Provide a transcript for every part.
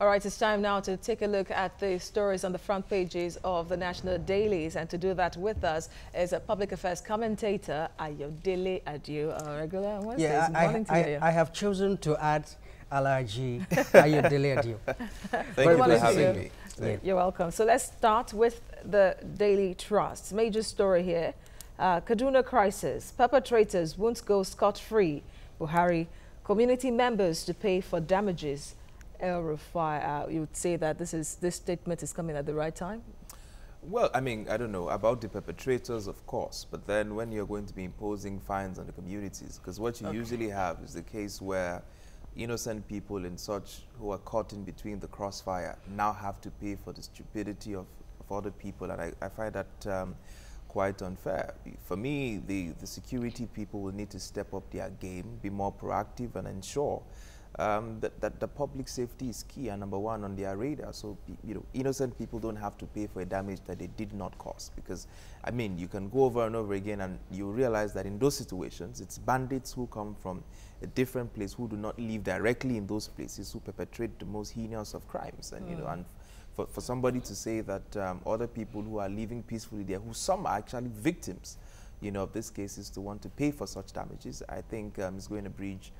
All right, it's time now to take a look at the stories on the front pages of the national dailies. And to do that with us is a public affairs commentator, Ayodele Adio, a regular on Wednesdays. Yeah, I, I, I, have chosen to add Alaji Ayodele Adio. Thank you for having me. Yeah. You're welcome. So let's start with the Daily Trust. Major story here. Uh, Kaduna crisis. Perpetrators won't go scot-free. Buhari, community members to pay for damages. El Rufai, uh, you would say that this is this statement is coming at the right time? Well, I mean, I don't know about the perpetrators, of course, but then when you're going to be imposing fines on the communities, because what you okay. usually have is the case where innocent people in such who are caught in between the crossfire now have to pay for the stupidity of, of other people, and I, I find that um, quite unfair. For me, the, the security people will need to step up their game, be more proactive, and ensure um, that, that the public safety is key and number one on their radar. So, you know, innocent people don't have to pay for a damage that they did not cause. Because, I mean, you can go over and over again and you realize that in those situations, it's bandits who come from a different place who do not live directly in those places who perpetrate the most heinous of crimes. And, mm. you know, and for, for somebody to say that um, other people who are living peacefully there, who some are actually victims, you know, of this case is to want to pay for such damages, I think um, is going to breach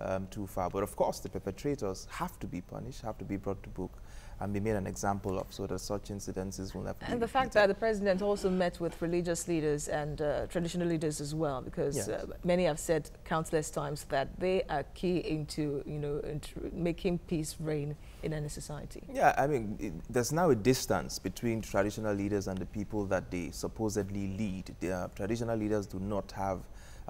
um, too far. But of course, the perpetrators have to be punished, have to be brought to book and be made an example of so that such incidences will never And the fact that the president also met with religious leaders and uh, traditional leaders as well, because yes. uh, many have said countless times that they are key into, you know, into making peace reign in any society. Yeah, I mean, it, there's now a distance between traditional leaders and the people that they supposedly lead. The uh, traditional leaders do not have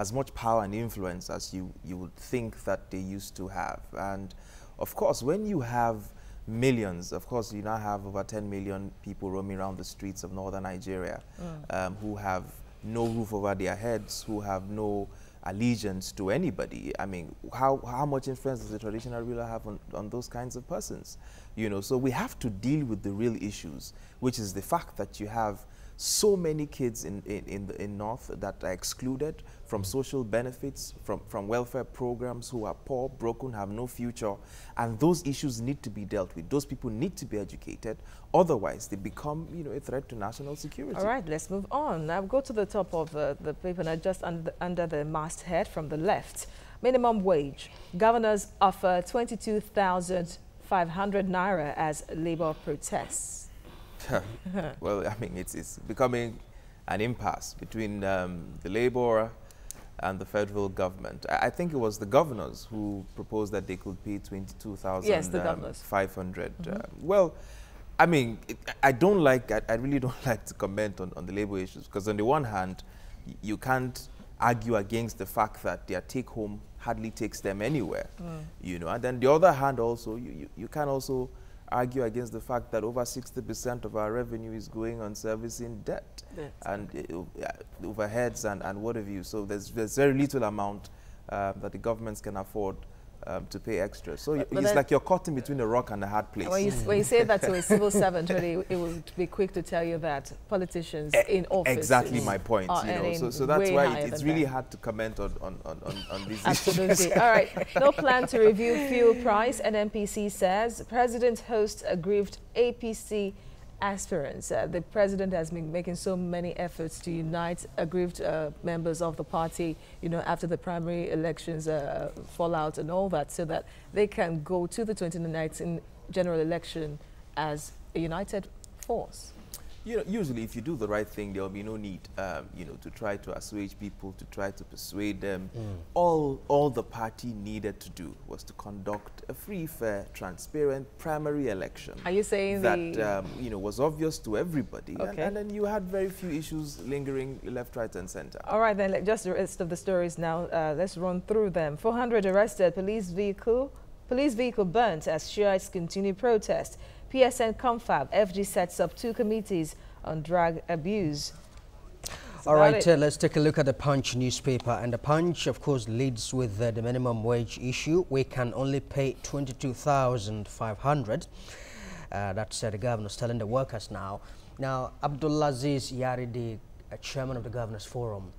as much power and influence as you, you would think that they used to have. And of course, when you have millions, of course, you now have over 10 million people roaming around the streets of northern Nigeria mm. um, who have no roof over their heads, who have no allegiance to anybody. I mean, how, how much influence does the traditional ruler have on, on those kinds of persons? You know, so we have to deal with the real issues, which is the fact that you have so many kids in, in, in, the, in North that are excluded from social benefits, from, from welfare programs, who are poor, broken, have no future. And those issues need to be dealt with. Those people need to be educated. Otherwise, they become you know, a threat to national security. All right, let's move on. Now go to the top of uh, the paper, now just under the masthead from the left. Minimum wage. Governors offer 22,500 naira as labor protests. well, I mean, it's, it's becoming an impasse between um, the Labour and the federal government. I, I, think it was the governors who proposed that they could pay 22,500. Yes, the governors. 500. Mm -hmm. uh, well, I mean, it, I don't like, I, I, really don't like to comment on, on the labor issues because on the one hand, you can't argue against the fact that their take home hardly takes them anywhere, mm. you know, and then the other hand also, you, you, you can also argue against the fact that over 60% of our revenue is going on servicing debt That's and uh, overheads and, and what have you. So there's, there's very little amount uh, that the governments can afford um, to pay extra. So but, but it's like you're caught in between a rock and a hard place. When you, when you say that to a civil servant, really, it would be quick to tell you that politicians e in office exactly my point. You know, so, so that's why it's really that. hard to comment on on on, on, on these Absolutely. issues. All right. No plan to review fuel price. NNPC says president hosts aggrieved APC aspirants. Uh, the president has been making so many efforts to unite aggrieved uh, members of the party, you know, after the primary elections uh, fallout and all that, so that they can go to the 2019 general election as a united force you know, usually if you do the right thing, there will be no need, um, you know, to try to assuage people, to try to persuade them. Mm. All, all the party needed to do was to conduct a free, fair, transparent primary election. Are you saying that, um, you know, was obvious to everybody? Okay. And, and, then you had very few issues lingering left, right, and center. All right, then, just the rest of the stories now. Uh, let's run through them. 400 arrested, police vehicle, police vehicle burnt as Shiites continue protest. PSN Confab, FG sets up two committees on drug abuse. That's All right, uh, let's take a look at the Punch newspaper. And the Punch, of course, leads with uh, the minimum wage issue. We can only pay 22500 uh, That's uh, the governor's telling the workers now. Now, Abdulaziz Yaridi, uh, chairman of the Governors Forum,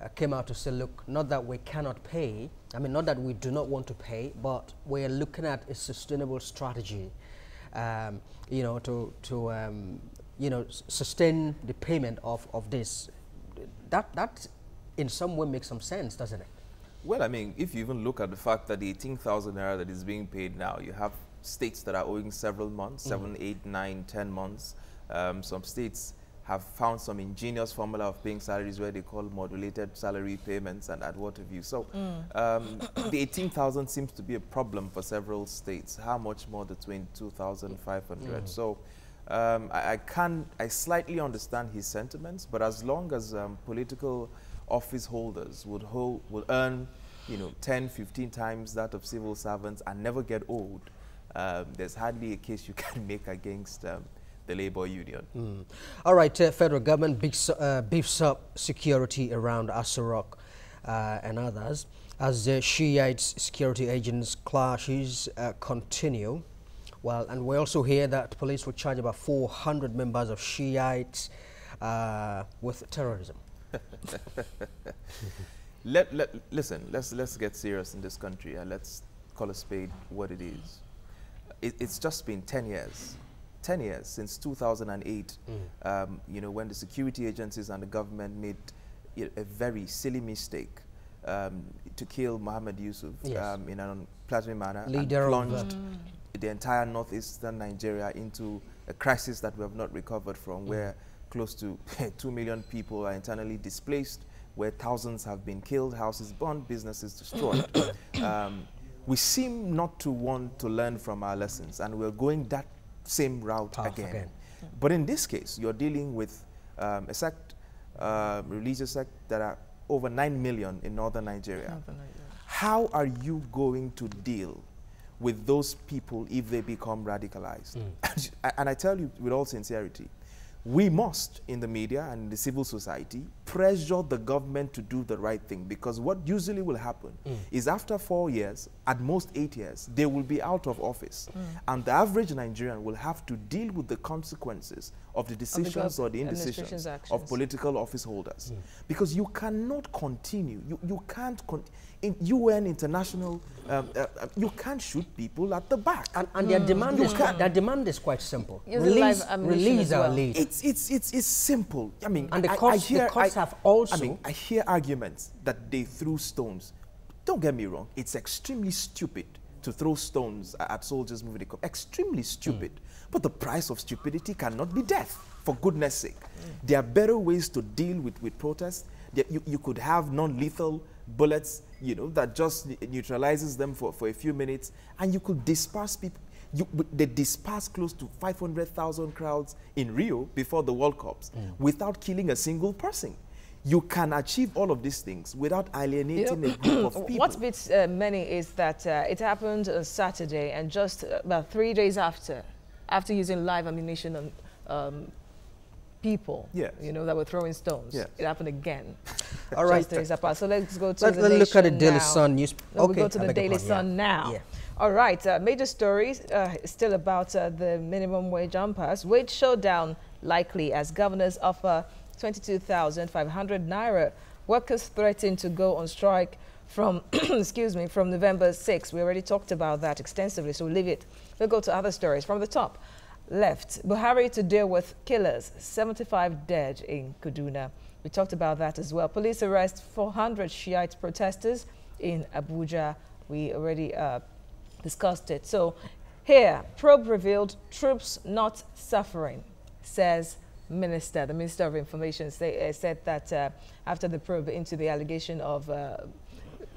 uh, came out to say, look, not that we cannot pay, I mean, not that we do not want to pay, but we're looking at a sustainable strategy, um, you know, to, to um, you know, sustain the payment of, of this. That, that in some way makes some sense, doesn't it? Well, I mean, if you even look at the fact that the 18,000 naira that is being paid now, you have states that are owing several months, mm. seven, eight, nine, ten months. Um, some states have found some ingenious formula of paying salaries where they call modulated salary payments and, and what have you. So mm. um, the 18,000 seems to be a problem for several states. How much more the 22,500? Mm. So um, I, I, can, I slightly understand his sentiments, but as long as um, political office holders would, hold, would earn you know, 10, 15 times that of civil servants and never get old, um, there's hardly a case you can make against um, the labor union. Mm. All right, uh, federal government beefs, uh, beefs up security around Aso uh, and others as the Shiite security agents clashes uh, continue. Well, and we also hear that police will charge about 400 members of Shiites uh, with terrorism. let, let, listen, let's, let's get serious in this country and let's call a spade what it is. It, it's just been 10 years 10 years since 2008, mm. um, you know, when the security agencies and the government made a very silly mistake um, to kill Muhammad Yusuf yes. um, in an unpleasant manner Leader and plunged mm. the entire northeastern Nigeria into a crisis that we have not recovered from, mm. where close to 2 million people are internally displaced, where thousands have been killed, houses burned, businesses destroyed. um, we seem not to want to learn from our lessons, and we're going that same route again. again. But in this case, you're dealing with um, a sect, uh, religious sect that are over 9 million in northern Nigeria. northern Nigeria. How are you going to deal with those people if they become radicalized? Mm. and I tell you with all sincerity, we must, in the media and the civil society, pressure the government to do the right thing because what usually will happen mm. is after four years, at most eight years, they will be out of office. Mm. And the average Nigerian will have to deal with the consequences of the decisions the or the indecisions of political office holders. Mm. Because you cannot continue, you, you can't continue in UN international, um, uh, uh, you can't shoot people at the back. And, and mm. their demand is quite, their demand is quite simple. release, release our well. lead. It's it's it's it's simple. I mean, and the courts, I, hear, the courts I, have also. I mean, I hear arguments that they threw stones. Don't get me wrong. It's extremely stupid to throw stones at soldiers moving the come. Extremely stupid. Mm. But the price of stupidity cannot be death. For goodness sake, mm. there are better ways to deal with with protests. you, you could have non-lethal bullets, you know, that just neutralizes them for, for a few minutes, and you could disperse people. You, they dispersed close to 500,000 crowds in Rio before the World Cups mm. without killing a single person. You can achieve all of these things without alienating you know, a group of people. What beats uh, many is that uh, it happened on Saturday, and just about three days after, after using live ammunition on um, people, yes. you know, that were throwing stones. Yes. It happened again. All right. So let's go to Let, the Let's look at the Daily now. Sun news. Okay. We'll go to the Daily Sun yeah. now. Yeah. All right. Uh, major stories uh, still about uh, the minimum wage impasse. Wage showdown likely as governors offer 22,500 naira. Workers threaten to go on strike from, excuse me, from November 6. We already talked about that extensively, so we'll leave it. We'll go to other stories from the top left. Buhari to deal with killers, 75 dead in Kaduna. We talked about that as well. Police arrest 400 Shiite protesters in Abuja. We already uh, discussed it. So here, probe revealed troops not suffering, says Minister. The Minister of Information say, uh, said that uh, after the probe into the allegation of uh,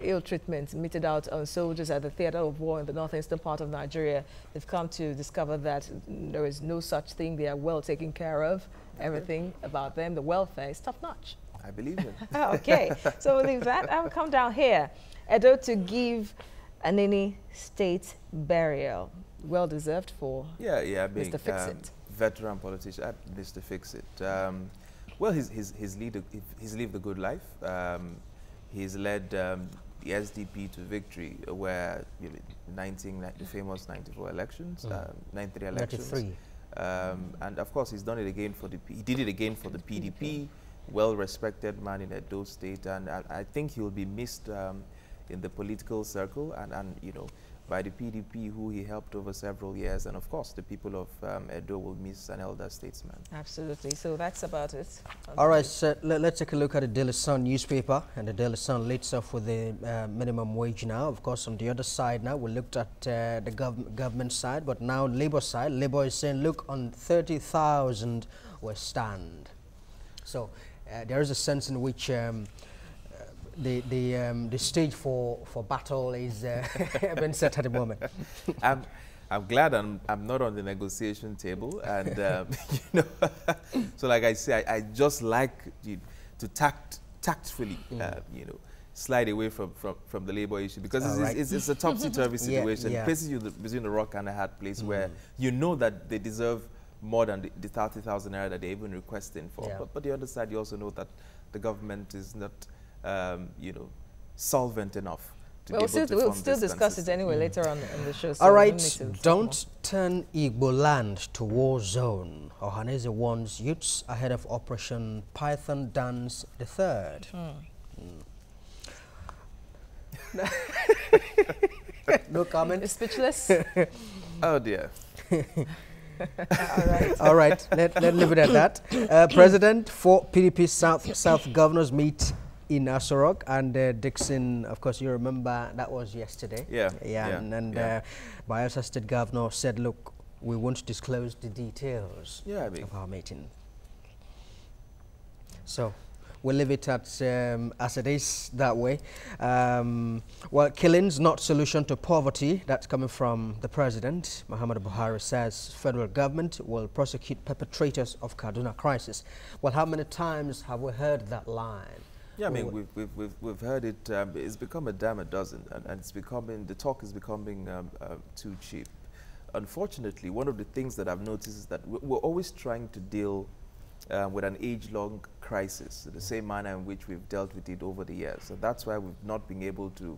ill treatment meted out on soldiers at the theater of war in the northeastern part of Nigeria. They've come to discover that there is no such thing. They are well taken care of. Everything about them, the welfare is top notch. I believe it. okay, so we'll leave that. I will come down here. Edo to give Anenih state burial. Well deserved for yeah, yeah, being, Mr. Fixit. Um, veteran politician, uh, Mr. Fixit. Um, well, he's, he's, he's, lead he's lived a good life. Um, he's led um, the SDP to victory, where you know, 19, the famous 94 elections, mm. um, 93 elections. 93. Um, and of course, he's done it again for the, he did it again for the PDP, well-respected man in Edo State, and I, I think he'll be missed um, in the political circle, and, and you know, by the PDP, who he helped over several years, and of course, the people of um, Edo will miss an elder statesman. Absolutely. So that's about it. All right, so let, us take a look at the Daily Sun newspaper, and the Daily Sun leads off with the uh, minimum wage now. Of course, on the other side now, we looked at uh, the gov government side, but now Labour side, Labour is saying, look, on 30,000 we stand. So uh, there is a sense in which um, the the um, the stage for for battle is uh, been set at the moment. I'm I'm glad I'm I'm not on the negotiation table, and um, you know, so like I say, I, I just like you, to tact tactfully, mm. uh, you know, slide away from, from, from the labor issue because it's, right. it's, it's, a topsy-turvy situation. yeah, yeah. places you the, between the rock and a hard place mm. where you know that they deserve more than the, the 30,000 naira that they're even requesting for. Yeah. But, but the other side, you also know that the government is not um, you know, solvent enough. we'll still, to we'll still discuss it anyway mm. later on in the show. So All right, don't turn Igbo land to war zone. Ohaneze warns youths ahead of Operation Python Dance the Third. Mm. Mm. no comment? speechless? oh dear. All right. All right. Let, let leave it at that. Uh, President for PDP South South governors meet in Aso and uh, Dickson, of course, you remember that was yesterday. Yeah. Yeah, yeah. and, and yeah. Uh, State Governor said, look, we won't disclose the details yeah, I mean. of our meeting. So we'll leave it at um, as it is that way. Um, well, killings not solution to poverty. That's coming from the president. Muhammad Buhari says federal government will prosecute perpetrators of Kaduna crisis. Well, how many times have we heard that line? Yeah, I mean, we've, we've, we've, we've heard it, um, it's become a dime a dozen, and, and it's becoming, the talk is becoming um, uh, too cheap. Unfortunately, one of the things that I've noticed is that we're always trying to deal uh, with an age-long crisis, in the same manner in which we've dealt with it over the years. And that's why we've not been able to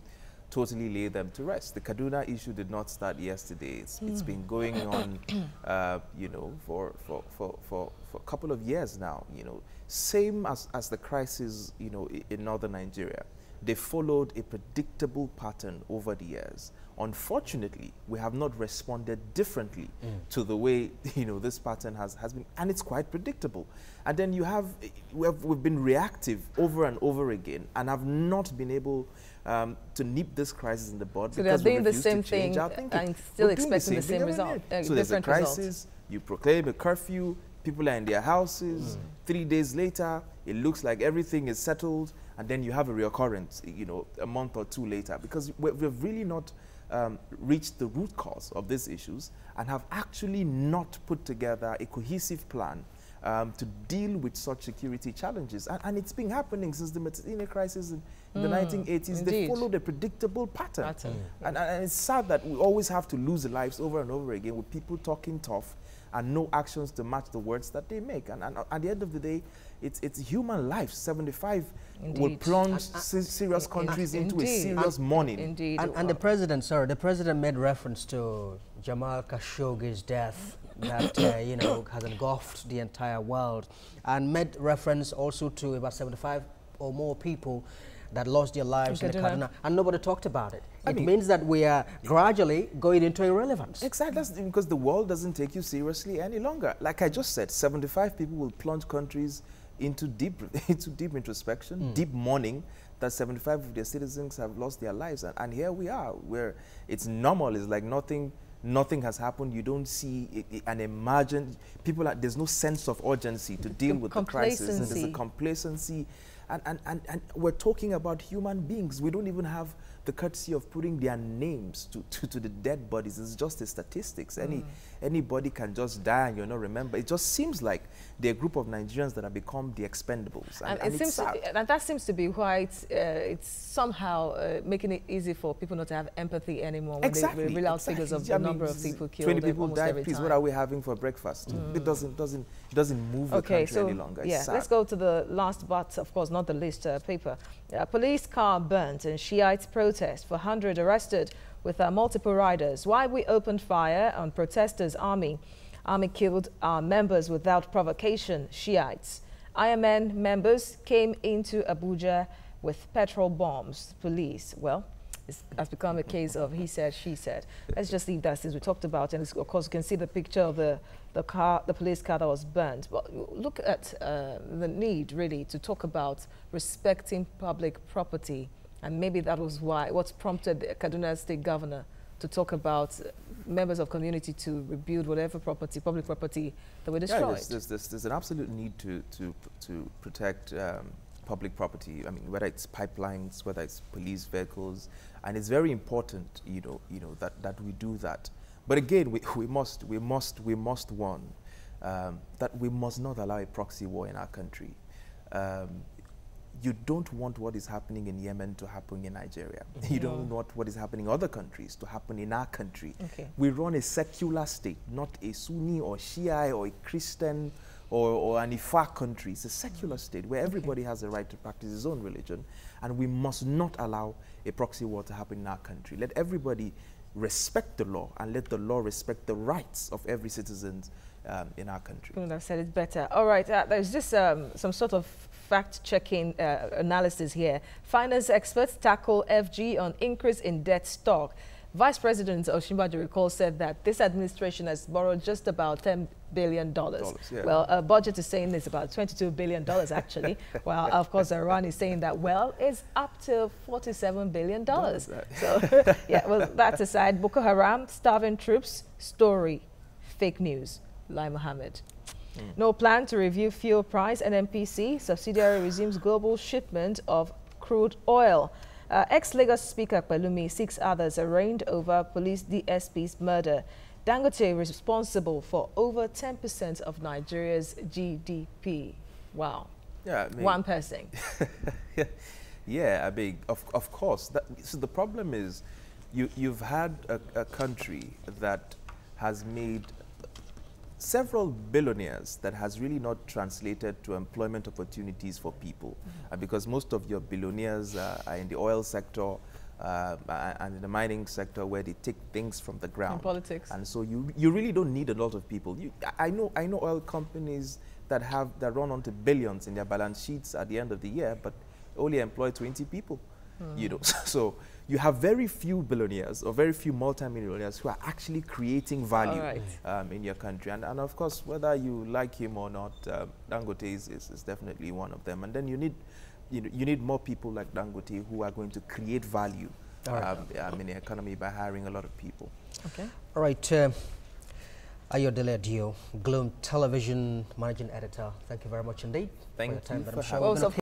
totally lay them to rest. The Kaduna issue did not start yesterday. It's, mm. it's been going on, uh, you know, for, for, for, for, for a couple of years now, you know. Same as, as the crisis, you know, in northern Nigeria. They followed a predictable pattern over the years. Unfortunately, we have not responded differently mm. to the way, you know, this pattern has, has been, and it's quite predictable. And then you have, we have, we've been reactive over and over again and have not been able um, to nip this crisis in the bud. So they're doing the same thing and still expecting the same, the same result. Uh, so there's a crisis, result. you proclaim a curfew, people are in their houses. Mm. Three days later, it looks like everything is settled, and then you have a reoccurrence, you know, a month or two later, because we've really not um, reached the root cause of these issues and have actually not put together a cohesive plan um, to deal with such security challenges. And, and, it's been happening since the Medina crisis in, in mm, the 1980s. Indeed. They followed a predictable pattern. pattern. Mm. And, and, it's sad that we always have to lose lives over and over again with people talking tough and no actions to match the words that they make. And, and at the end of the day, it's, it's human life. 75 Indeed. will plunge and, serious countries into a serious mourning. Indeed. And, and, the president, sorry, the president made reference to Jamal Khashoggi's death that, uh, you know, has engulfed the entire world and made reference also to about 75 or more people that lost their lives in the Kaduna, and nobody talked about it. I it mean, means that we are gradually going into irrelevance. Exactly, that's because the world doesn't take you seriously any longer. Like I just said, 75 people will plunge countries into deep, into deep introspection, mm. deep mourning, that 75 of their citizens have lost their lives. And, and, here we are, where it's normal, it's like nothing, nothing has happened. You don't see an emergent, people, are, there's no sense of urgency to deal with the crisis. And there's a complacency and, and, and, and we're talking about human beings. We don't even have the courtesy of putting their names to, to, to the dead bodies. It's just a statistics. Any, mm. Anybody can just die and you're not remember. It just seems like they're a group of Nigerians that have become the expendables. And, and, and it seems to, and that seems to be why it's, uh, it's somehow uh, making it easy for people not to have empathy anymore when exactly, they reveal out exactly. figures of the I number of people killed 20 people died, please, time. what are we having for breakfast? Mm. It doesn't, doesn't, it doesn't move okay, the country so any longer. yeah, let's go to the last but, of course, not the least uh, paper. A police car burnt in Shiites protest for 100 arrested with uh, multiple riders. Why we opened fire on protesters' army. Army killed our members without provocation, Shiites. IMN members came into Abuja with petrol bombs. Police, well, it has become a case of he said, she said. Let's just leave that since we talked about, and of course you can see the picture of the, the car, the police car that was burned. But look at uh, the need really to talk about respecting public property, and maybe that was why what prompted the Kaduna State Governor to talk about members of community to rebuild whatever property, public property that were destroyed. Yeah, there's, there's, there's, an absolute need to to to protect. Um, public property. I mean, whether it's pipelines, whether it's police vehicles, and it's very important, you know, you know that, that we do that. But again, we, we must, we must, we must warn um, that we must not allow a proxy war in our country. Um, you don't want what is happening in Yemen to happen in Nigeria. Mm -hmm. You don't want what is happening in other countries to happen in our country. Okay. We run a secular state, not a Sunni or Shia or a Christian or, or an Ifa country. It's a secular state where everybody okay. has the right to practice his own religion, and we must not allow a proxy war to happen in our country. Let everybody respect the law and let the law respect the rights of every citizen um, in our country. Couldn't have said it better. All right, uh, there's just um, some sort of fact-checking uh, analysis here. Finance experts tackle FG on increase in debt stock. Vice President Osinbajo Recall said that this administration has borrowed just about $10 billion. Yeah. Well, a budget is saying it's about $22 billion, actually. well, of course, Iran is saying that, well, it's up to $47 billion. So, yeah, well, that aside, Boko Haram, starving troops, story, fake news. Lai Mohammed. Mm. No plan to review fuel price. NNPC subsidiary resumes global shipment of crude oil. Uh, Ex-Lagos Speaker Pelumi six others arraigned over police DSP's murder. Dangote responsible for over 10% of Nigeria's GDP. Wow. Yeah, I mean, One person. yeah, I mean, of, of course. That, so the problem is you, you've had a, a country that has made several billionaires that has really not translated to employment opportunities for people. Mm -hmm. uh, because most of your billionaires uh, are in the oil sector uh, and in the mining sector where they take things from the ground. Politics. And so you, you really don't need a lot of people. You, I, know, I know oil companies that have that run onto billions in their balance sheets at the end of the year, but only employ 20 people. Mm. You know, so you have very few billionaires or very few multimillionaires who are actually creating value right. um, in your country. And, and of course, whether you like him or not, um, Dangote is, is, is, definitely one of them. And then you need, you, know, you need more people like Dangote who are going to create value right. um, in the economy by hiring a lot of people. Okay. All right. Uh, Ayodele Adio, Gloom Television Managing Editor. Thank you very much indeed Thank for your time you sure well,